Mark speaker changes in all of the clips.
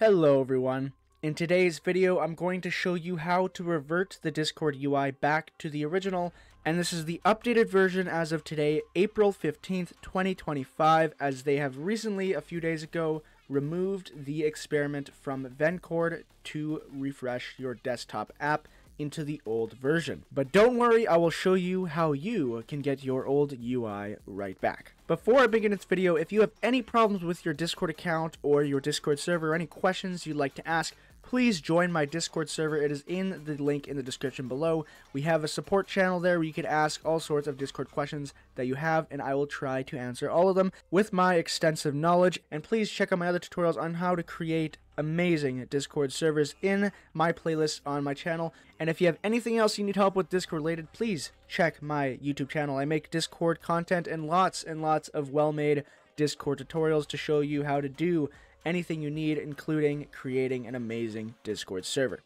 Speaker 1: Hello everyone. In today's video, I'm going to show you how to revert the Discord UI back to the original, and this is the updated version as of today, April 15th, 2025, as they have recently, a few days ago, removed the experiment from Vencord to refresh your desktop app into the old version. But don't worry, I will show you how you can get your old UI right back. Before I begin this video, if you have any problems with your Discord account or your Discord server, or any questions you'd like to ask, please join my Discord server. It is in the link in the description below. We have a support channel there where you can ask all sorts of Discord questions that you have, and I will try to answer all of them with my extensive knowledge. And please check out my other tutorials on how to create amazing Discord servers in my playlist on my channel. And if you have anything else you need help with Discord related, please check my YouTube channel. I make Discord content and lots and lots of well-made Discord tutorials to show you how to do anything you need, including creating an amazing Discord server.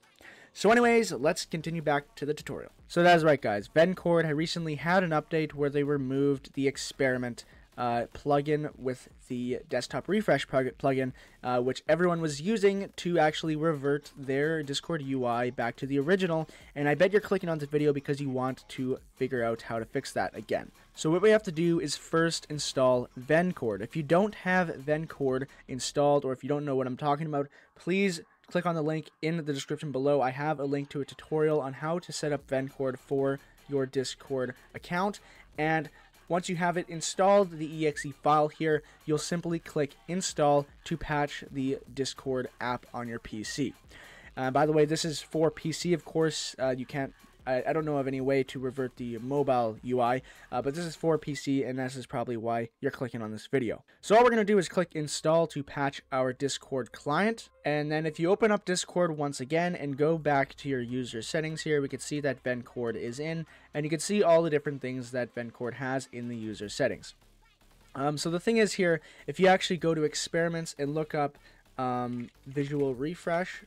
Speaker 1: So anyways, let's continue back to the tutorial. So that's right guys, Vencord had recently had an update where they removed the experiment uh, plugin with the desktop refresh plugin, uh, which everyone was using to actually revert their Discord UI back to the original. And I bet you're clicking on this video because you want to figure out how to fix that again. So what we have to do is first install Vencord. If you don't have Vencord installed or if you don't know what I'm talking about, please click on the link in the description below. I have a link to a tutorial on how to set up Vencord for your Discord account. And once you have it installed, the exe file here, you'll simply click install to patch the Discord app on your PC. Uh, by the way, this is for PC, of course. Uh, you can't I, I, don't know of any way to revert the mobile UI, uh, but this is for PC, and this is probably why you're clicking on this video. So all we're going to do is click install to patch our Discord client, and then if you open up Discord once again and go back to your user settings here, we can see that Vencord is in, and you can see all the different things that Vencord has in the user settings. Um, so the thing is here, if you actually go to experiments and look up um, visual refresh,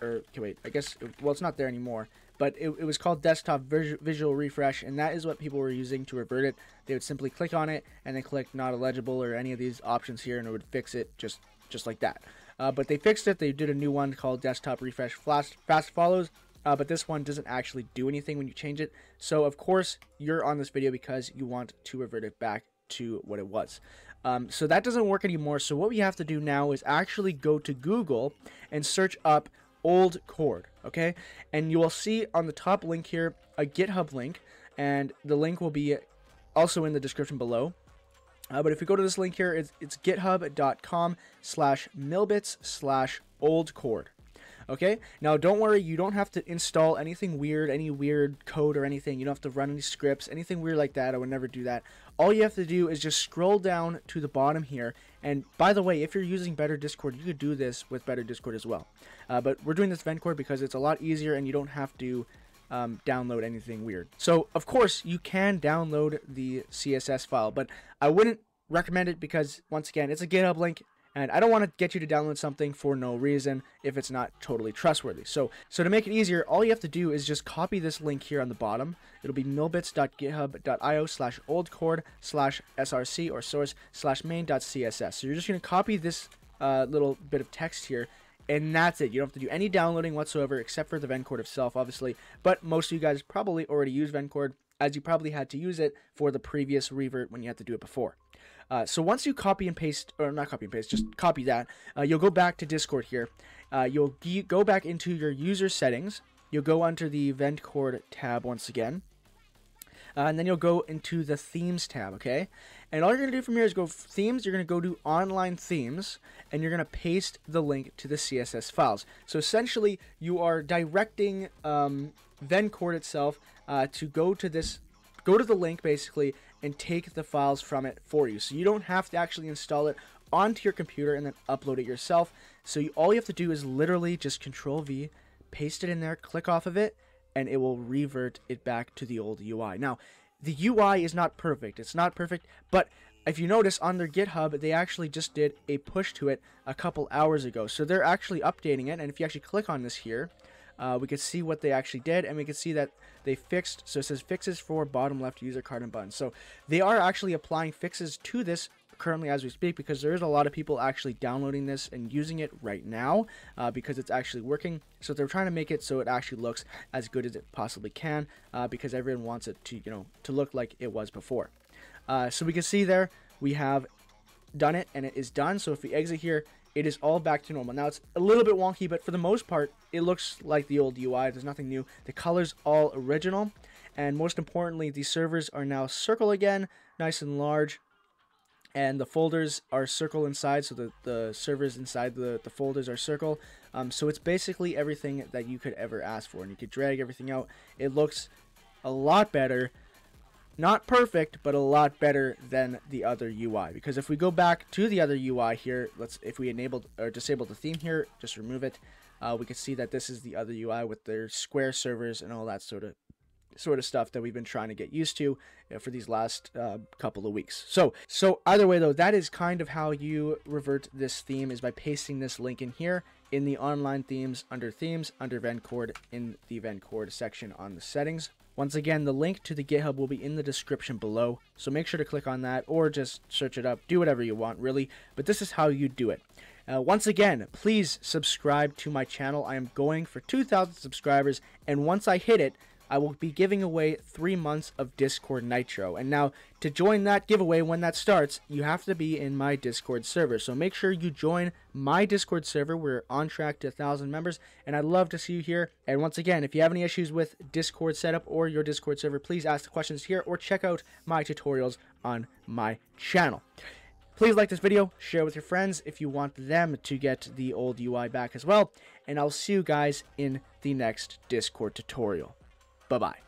Speaker 1: or okay, wait, I guess well it's not there anymore but it, it was called desktop visual refresh and that is what people were using to revert it. They would simply click on it and then click not eligible or any of these options here and it would fix it just just like that. Uh, but they fixed it. They did a new one called desktop refresh fast, fast follows uh, but this one doesn't actually do anything when you change it. So of course you're on this video because you want to revert it back to what it was. Um, so that doesn't work anymore. So what we have to do now is actually go to google and search up old cord, okay? And you will see on the top link here a GitHub link, and the link will be also in the description below. Uh, but if you go to this link here, it's, it's github.com slash milbits slash old cord. Okay, now don't worry, you don't have to install anything weird, any weird code or anything. You don't have to run any scripts, anything weird like that. I would never do that. All you have to do is just scroll down to the bottom here. And by the way, if you're using Better Discord, you could do this with Better Discord as well. Uh, but we're doing this Vencord because it's a lot easier and you don't have to um, download anything weird. So, of course, you can download the CSS file, but I wouldn't recommend it because, once again, it's a GitHub link. And I don't want to get you to download something for no reason if it's not totally trustworthy. So, so to make it easier, all you have to do is just copy this link here on the bottom. It'll be milbits.github.io slash oldcord slash src or source slash main.css. So you're just going to copy this uh, little bit of text here and that's it. You don't have to do any downloading whatsoever except for the Vencord itself, obviously. But most of you guys probably already use Vencord, as you probably had to use it for the previous revert when you had to do it before. Uh, so once you copy and paste, or not copy and paste, just copy that, uh, you'll go back to Discord here. Uh, you'll go back into your user settings. You'll go under the Vencord tab once again. Uh, and then you'll go into the themes tab, okay? And all you're going to do from here is go themes, you're going to go to online themes, and you're going to paste the link to the CSS files. So essentially, you are directing um, Vencord itself uh, to go to this, go to the link basically, and take the files from it for you. So you don't have to actually install it onto your computer and then upload it yourself. So you, all you have to do is literally just Control V, paste it in there, click off of it, and it will revert it back to the old UI. Now, the UI is not perfect. It's not perfect, but if you notice on their GitHub, they actually just did a push to it a couple hours ago. So they're actually updating it, and if you actually click on this here, uh, we can see what they actually did, and we can see that they fixed, so it says fixes for bottom left user card and button. So they are actually applying fixes to this currently as we speak because there is a lot of people actually downloading this and using it right now uh, because it's actually working. So they're trying to make it so it actually looks as good as it possibly can uh, because everyone wants it to you know to look like it was before. Uh, so we can see there we have done it and it is done. So if we exit here, it is all back to normal. Now it's a little bit wonky, but for the most part, it looks like the old UI. There's nothing new. The color's all original. And most importantly, the servers are now circle again, nice and large. And the folders are circle inside, so the, the servers inside the, the folders are circle. Um, so it's basically everything that you could ever ask for. And you could drag everything out. It looks a lot better not perfect, but a lot better than the other UI. Because if we go back to the other UI here, let's if we enabled or disabled the theme here, just remove it, uh, we can see that this is the other UI with their square servers and all that sort of sort of stuff that we've been trying to get used to uh, for these last uh, couple of weeks. So, so either way though, that is kind of how you revert this theme is by pasting this link in here in the online themes under themes under Vencord in the Vencord section on the settings. Once again, the link to the GitHub will be in the description below, so make sure to click on that or just search it up. Do whatever you want, really, but this is how you do it. Uh, once again, please subscribe to my channel. I am going for 2,000 subscribers, and once I hit it, I will be giving away three months of Discord Nitro. And now, to join that giveaway when that starts, you have to be in my Discord server. So make sure you join my Discord server. We're on track to 1,000 members, and I'd love to see you here. And once again, if you have any issues with Discord setup or your Discord server, please ask the questions here or check out my tutorials on my channel. Please like this video, share with your friends if you want them to get the old UI back as well, and I'll see you guys in the next Discord tutorial. Bye bye.